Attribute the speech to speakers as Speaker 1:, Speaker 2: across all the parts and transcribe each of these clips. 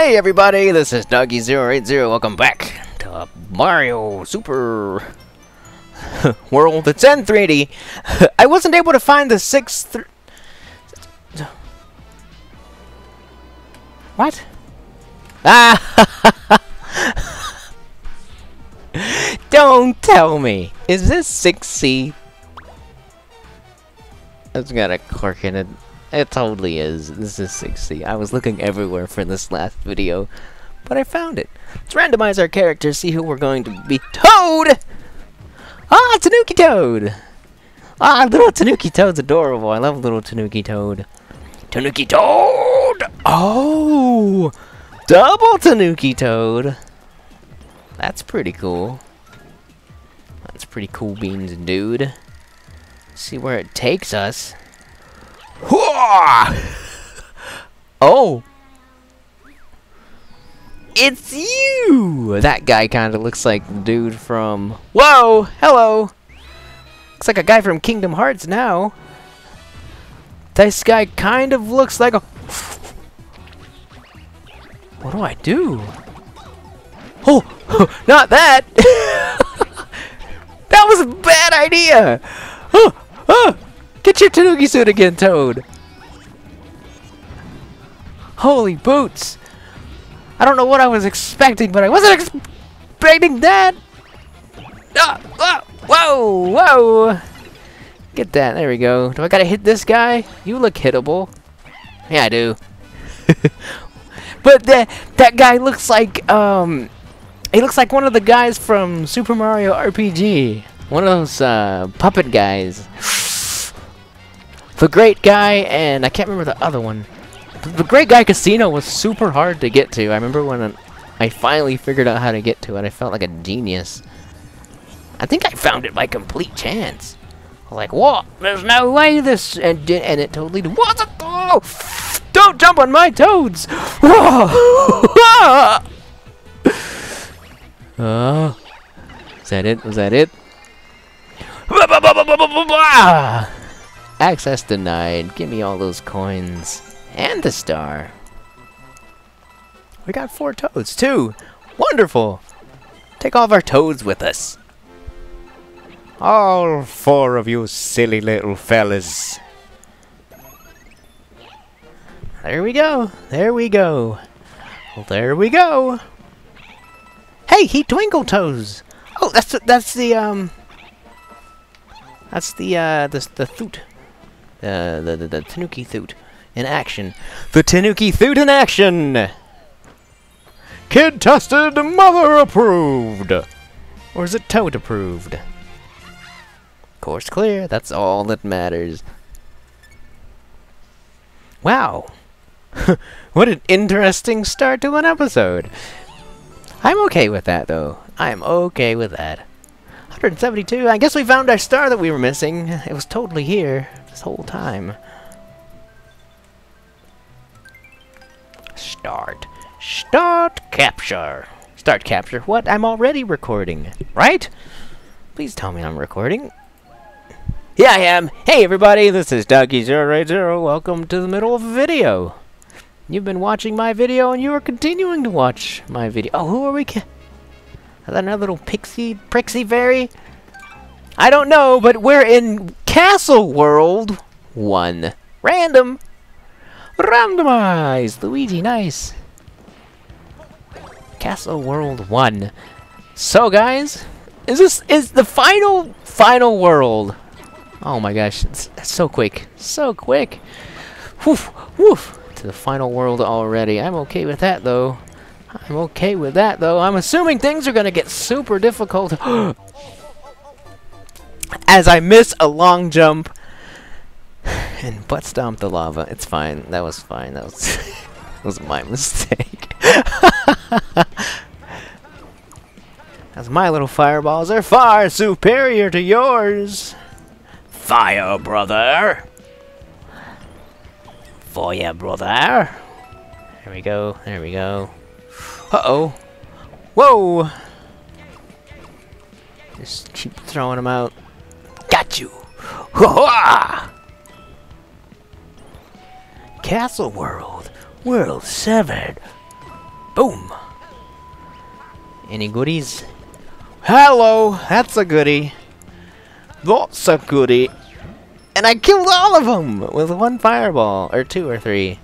Speaker 1: Hey everybody, this is Doggy080. Welcome back to Mario Super World. It's in 3D. I wasn't able to find the sixth. Th what? Ah! Don't tell me. Is this 6C? It's got a cork in it. It totally is. This is 60. I was looking everywhere for this last video, but I found it. Let's randomize our characters, see who we're going to be. Toad! Ah, Tanuki Toad! Ah, little Tanuki Toad's adorable. I love little Tanuki Toad. Tanuki Toad! Oh! Double Tanuki Toad! That's pretty cool. That's pretty cool beans, dude. See where it takes us. oh! It's you! That guy kind of looks like the dude from... Whoa! Hello! Looks like a guy from Kingdom Hearts now. This guy kind of looks like a... What do I do? Oh! Not that! that was a bad idea! Oh! Oh! Get your Tanuki suit again, Toad! Holy boots! I don't know what I was expecting, but I wasn't expecting that! Ah, ah, whoa! Whoa! Get that, there we go. Do I gotta hit this guy? You look hittable. Yeah, I do. but that that guy looks like, um... He looks like one of the guys from Super Mario RPG. One of those, uh, puppet guys. The Grate Guy, and I can't remember the other one. The Grate Guy Casino was super hard to get to. I remember when I finally figured out how to get to it, I felt like a genius. I think I found it by complete chance. Like, what? There's no way this... And, and it totally... What? Oh! Don't jump on my toads! oh! Uh, is that it? Was that it? Access denied. Give me all those coins. And the star. We got four toads, too. Wonderful. Take all of our toads with us. All four of you silly little fellas. There we go. There we go. There we go. Hey, he twinkle toes. Oh, that's the, that's the um. That's the uh the the thoot. The, the, the Tanuki Thoot in action. The Tanuki Thoot in action! Kid tested, mother approved! Or is it Toad approved? Course clear, that's all that matters. Wow! what an interesting start to an episode! I'm okay with that, though. I'm okay with that. 172, I guess we found our star that we were missing. It was totally here this whole time. Start. Start capture. Start capture. What? I'm already recording, right? Please tell me I'm recording. Yeah, I am. Hey, everybody, this is Doggy080. Welcome to the middle of a video. You've been watching my video, and you are continuing to watch my video. Oh, who are we? Another little pixie, prixie fairy? I don't know, but we're in Castle World 1. Random. Randomized. Luigi, nice. Castle World 1. So, guys, is this is the final, final world. Oh my gosh, it's, it's so quick. So quick. Woof, woof. To the final world already. I'm okay with that, though. I'm okay with that, though. I'm assuming things are going to get super difficult. as I miss a long jump and butt stomp the lava. It's fine. That was fine. That was was my mistake. As my little fireballs are far superior to yours. Fire, brother. Fire, brother. There we go. There we go. Uh-oh. Whoa! Just keep throwing them out. Got you! Ha ha! Castle World, World severed. Boom! Any goodies? Hello! That's a goodie. That's a goodie. And I killed all of them with one fireball. Or two or three.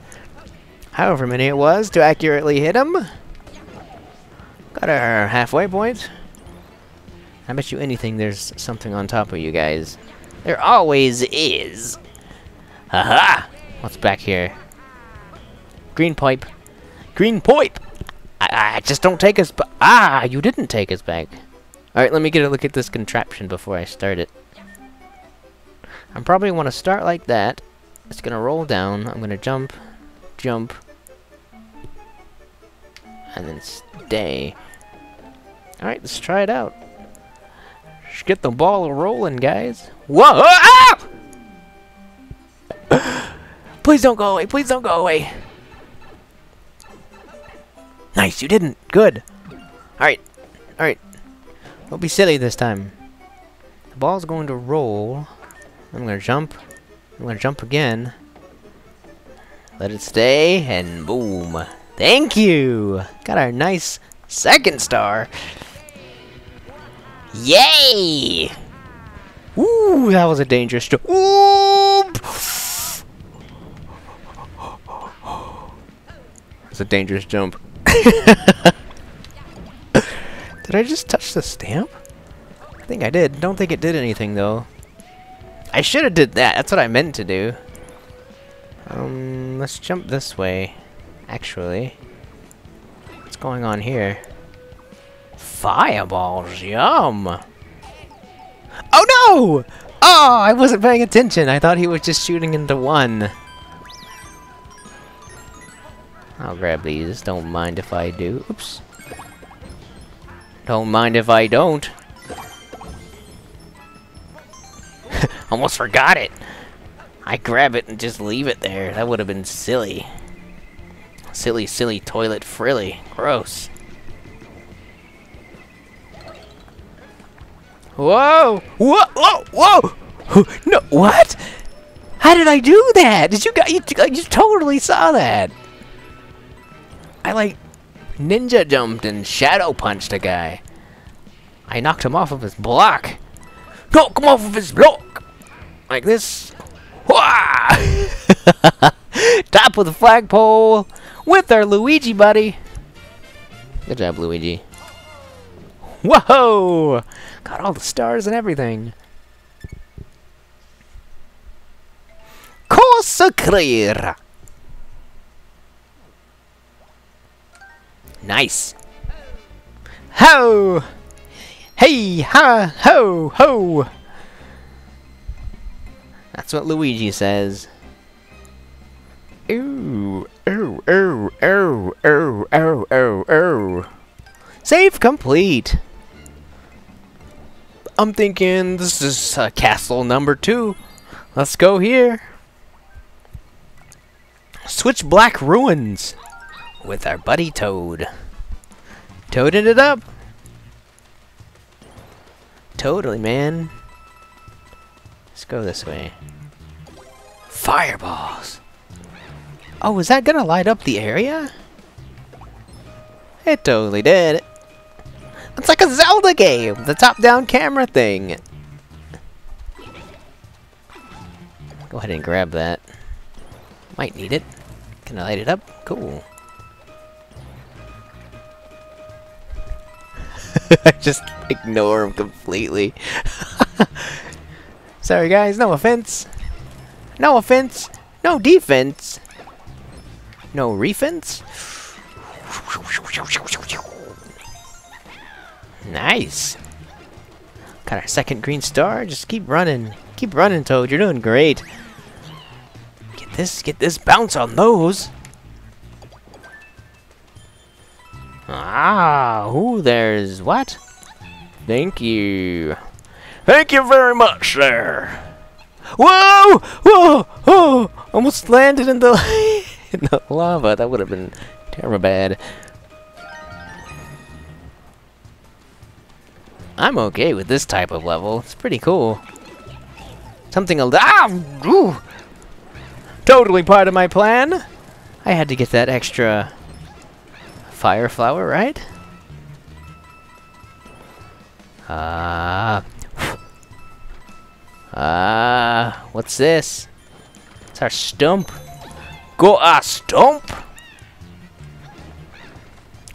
Speaker 1: However many it was to accurately hit them. Got our halfway point. I bet you anything there's something on top of you guys. There always is. Haha! What's back here? Green pipe. Green pipe! I, I just don't take us. Ah, you didn't take us back. Alright, let me get a look at this contraption before I start it. I probably want to start like that. It's gonna roll down. I'm gonna jump, jump, and then stay. Alright, let's try it out. Let's get the ball rolling, guys. Whoa! Ah! Please don't go away. Please don't go away. Nice, you didn't. Good. Alright. Alright. Don't be silly this time. The ball's going to roll. I'm going to jump. I'm going to jump again. Let it stay, and boom. Thank you! Got our nice second star. Yay! Ooh, that was a dangerous jump. Ooh! It's a dangerous jump. did I just touch the stamp? I think I did. Don't think it did anything though. I should have did that. That's what I meant to do. Um, let's jump this way. Actually. What's going on here? Fireballs, yum! Oh no! Oh, I wasn't paying attention. I thought he was just shooting into one. I'll grab these. Don't mind if I do. Oops. Don't mind if I don't. Almost forgot it. I grab it and just leave it there. That would have been silly. Silly, silly toilet frilly. Gross. Whoa! Whoa! Whoa! Whoa! No, what? How did I do that? Did you guys? You, you totally saw that. I like ninja jumped and shadow punched a guy. I knocked him off of his block. Knock him off of his block! Like this. Top of the flagpole with our Luigi buddy. Good job, Luigi. Whoa! Got all the stars and everything. Corsa clear. Nice. Ho! Hey, ha, ho, ho! That's what Luigi says. Ooh, ooh, ooh, ooh, ooh, ooh, ooh, ooh. Save complete. I'm thinking this is uh, castle number two. Let's go here. Switch Block Ruins with our buddy Toad. Toading it up. Totally, man. Let's go this way. Fireballs. Oh, is that gonna light up the area? It totally did. It's like a Zelda game! The top-down camera thing! Go ahead and grab that. Might need it. Can I light it up? Cool. I just ignore him completely. Sorry guys, no offense. No offense. No defense. No refense. Nice. Got our second green star. Just keep running. Keep running, Toad. You're doing great. Get this, get this bounce on those. Ah, ooh, there's what? Thank you. Thank you very much, sir. Whoa! Whoa! Whoa! Almost landed in the in the lava. That would have been terrible bad. I'm okay with this type of level. It's pretty cool. Something a ah, ooh, totally part of my plan. I had to get that extra fire flower, right? Ah. Ah, what's this? It's our stump. Go a stump!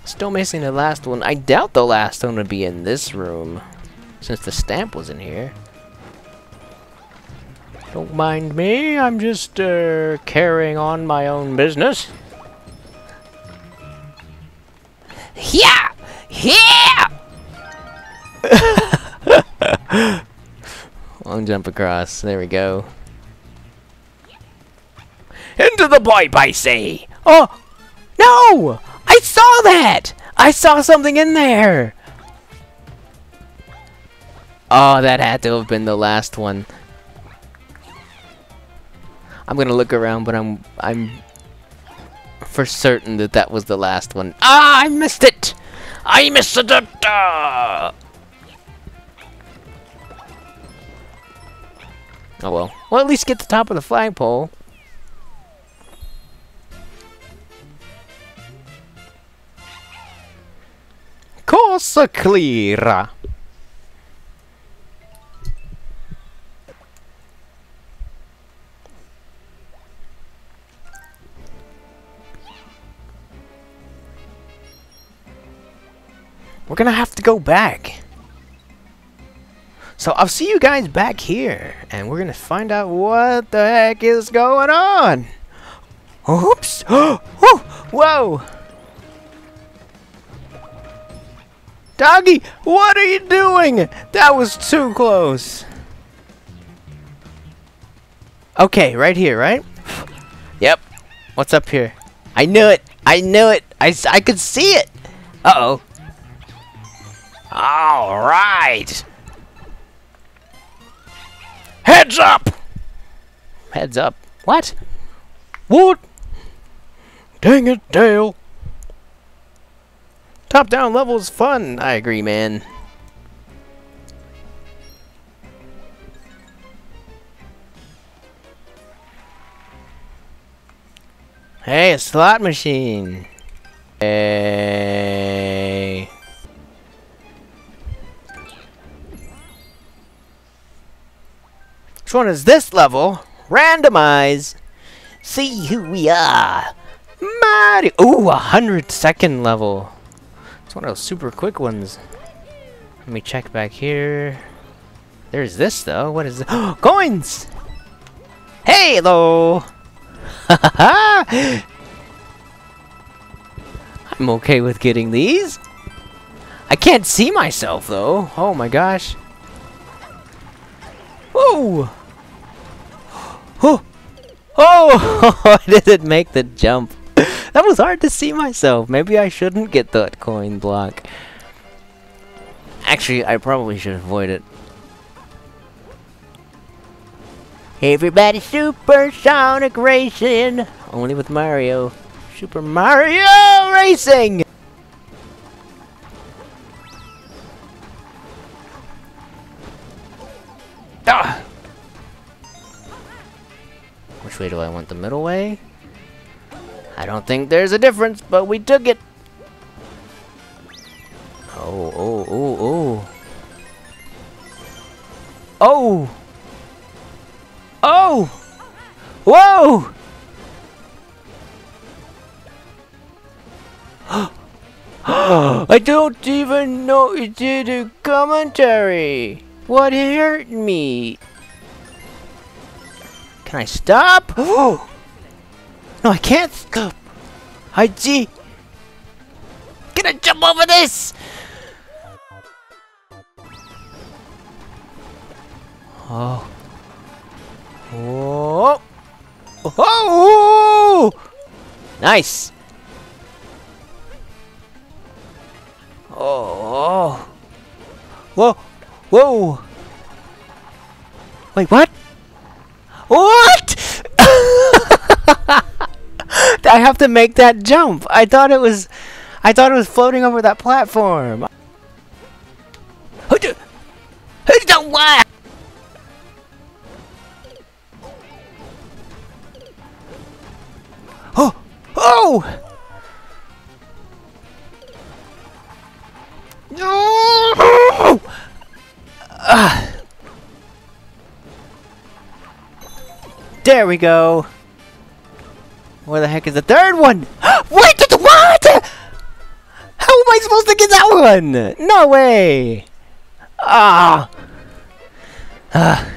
Speaker 1: Still missing the last one. I doubt the last one would be in this room. Since the stamp was in here. Don't mind me, I'm just uh, carrying on my own business. Yeah! Yeah! Long jump across. There we go. Into the pipe, I say! Oh! No! I saw that! I saw something in there! Oh, that had to have been the last one. I'm gonna look around, but I'm I'm for certain that that was the last one. Ah, I missed it! I missed it! Uh! Oh well. Well, at least get the top of the flagpole. Cosa clear. We're gonna have to go back. So I'll see you guys back here, and we're gonna find out what the heck is going on. Oops! Whoa! Doggy, what are you doing? That was too close. Okay, right here, right? Yep. What's up here? I knew it. I knew it. I, I could see it. Uh-oh. All right. Heads up. Heads up. What? What? Dang it, Dale. Top-down level is fun. I agree, man. Hey, a slot machine. Hey. Which one is this level? Randomize. See who we are. Mario. Ooh, a hundred second level. It's one of those super quick ones. Let me check back here. There's this though. What is? Coins! Hey, hello! I'm okay with getting these. I can't see myself though. Oh my gosh. Whoa! Oh! Oh! I didn't make the jump. that was hard to see myself. Maybe I shouldn't get that coin block. Actually, I probably should avoid it. Everybody Supersonic Racing! Only with Mario. Super Mario Racing! Ah! Which way do I want the middle way? I don't think there's a difference, but we took it. Oh, oh, oh, oh. Oh! Oh! Whoa! I don't even know it did a commentary. What hurt me? Can I stop? Oh. No, I can't stop. G! Gonna jump over this. Oh. Oh. Oh. Nice. Oh. Whoa. Whoa. Wait? What? I have to make that jump. I thought it was, I thought it was floating over that platform. Oh! Oh! No! Ah. There we go. Where the heck is the third one? Wait, what? How am I supposed to get that one? No way. Ah. Ah.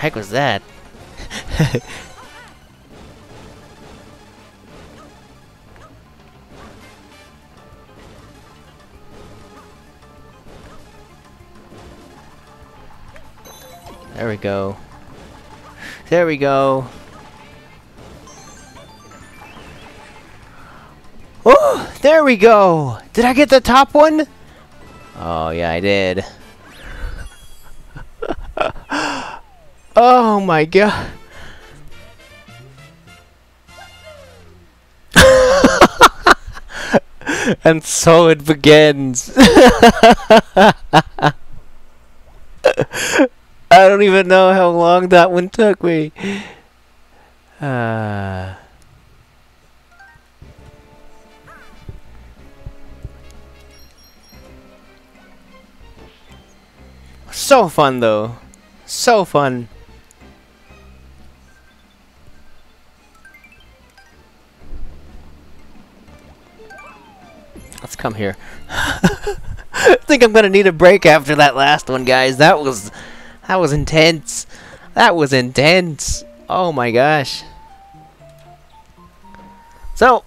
Speaker 1: Heck was that? there we go. There we go. Oh, there we go. Did I get the top one? Oh, yeah, I did. Oh my god. and so it begins. I don't even know how long that one took me. Uh... So fun though. So fun. Let's come here. I think I'm gonna need a break after that last one, guys. That was... That was intense. That was intense. Oh my gosh. So,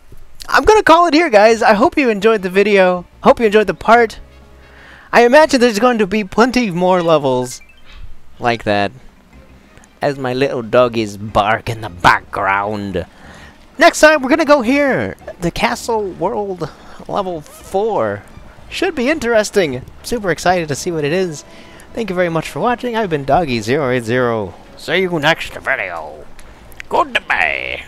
Speaker 1: I'm gonna call it here, guys. I hope you enjoyed the video. Hope you enjoyed the part. I imagine there's going to be plenty more levels like that. As my little doggies bark in the background. Next time, we're gonna go here. The Castle World level 4. Should be interesting. Super excited to see what it is. Thank you very much for watching. I've been Doggy080. See you next video. Goodbye.